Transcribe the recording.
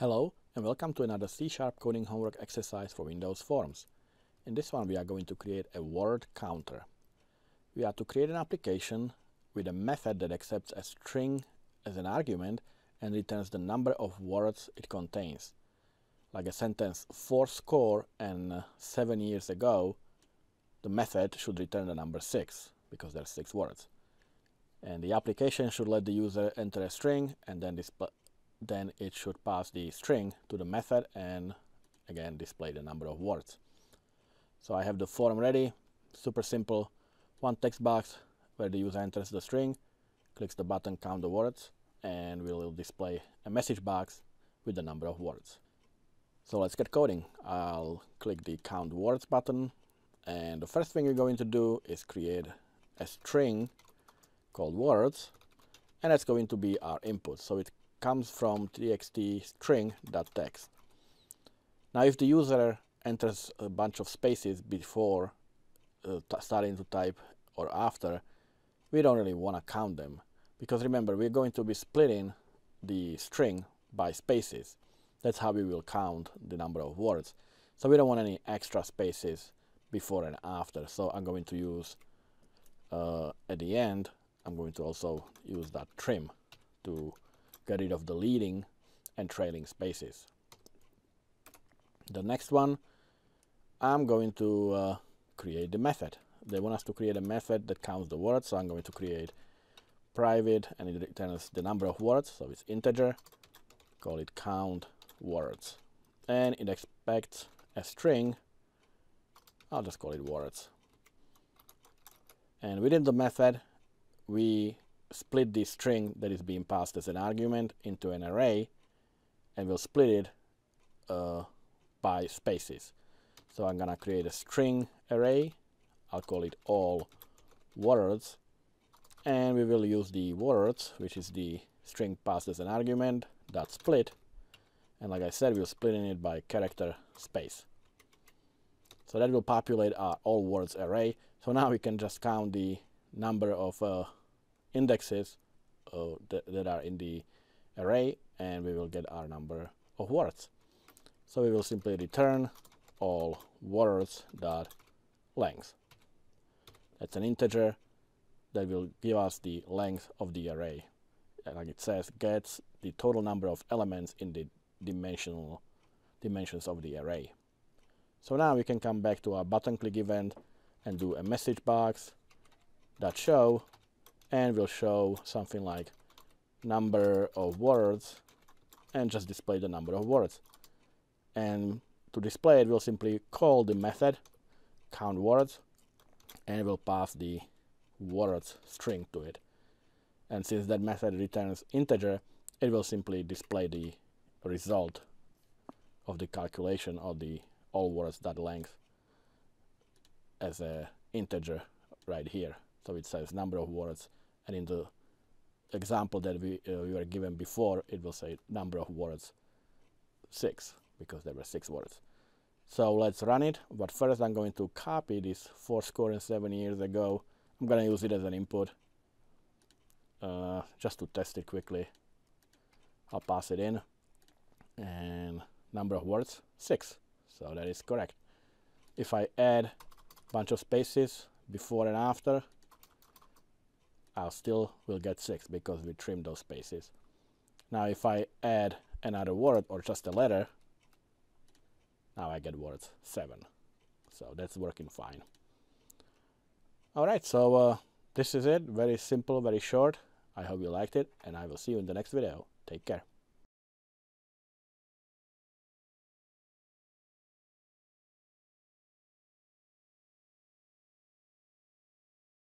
Hello and welcome to another C-sharp coding homework exercise for Windows Forms. In this one we are going to create a word counter. We are to create an application with a method that accepts a string as an argument and returns the number of words it contains. Like a sentence four score and uh, seven years ago, the method should return the number six because there are six words. And the application should let the user enter a string and then display then it should pass the string to the method and again display the number of words. So I have the form ready, super simple, one text box where the user enters the string, clicks the button count the words and we will display a message box with the number of words. So let's get coding. I'll click the count words button and the first thing we're going to do is create a string called words and that's going to be our input. So it comes from txt string.text. Now if the user enters a bunch of spaces before uh, starting to type or after, we don't really want to count them because remember we're going to be splitting the string by spaces. That's how we will count the number of words. So we don't want any extra spaces before and after. So I'm going to use uh, at the end, I'm going to also use that trim to get rid of the leading and trailing spaces. The next one, I'm going to uh, create the method. They want us to create a method that counts the words, so I'm going to create private and it returns the number of words, so it's integer, call it count words. And it expects a string, I'll just call it words. And within the method, we split this string that is being passed as an argument into an array and we'll split it uh, by spaces. So I'm gonna create a string array. I'll call it all words and we will use the words which is the string passed as an argument dot split and like I said we're splitting it by character space. So that will populate our all words array. So now we can just count the number of uh, indexes uh, th that are in the array and we will get our number of words. So we will simply return all words dot length. That's an integer that will give us the length of the array. And like it says, gets the total number of elements in the dimensional dimensions of the array. So now we can come back to our button click event and do a message box that show and we'll show something like number of words and just display the number of words. And to display it, we'll simply call the method count words and we'll pass the words string to it. And since that method returns integer, it will simply display the result of the calculation of the all words that length as a integer right here. So it says number of words and in the example that we, uh, we were given before it will say number of words 6 because there were 6 words. So let's run it but first I'm going to copy this 4 score and 7 years ago. I'm going to use it as an input uh, just to test it quickly. I'll pass it in and number of words 6 so that is correct. If I add a bunch of spaces before and after I still will get 6 because we trimmed those spaces. Now if I add another word or just a letter, now I get words 7. So that's working fine. Alright, so uh, this is it. Very simple, very short. I hope you liked it, and I will see you in the next video. Take care.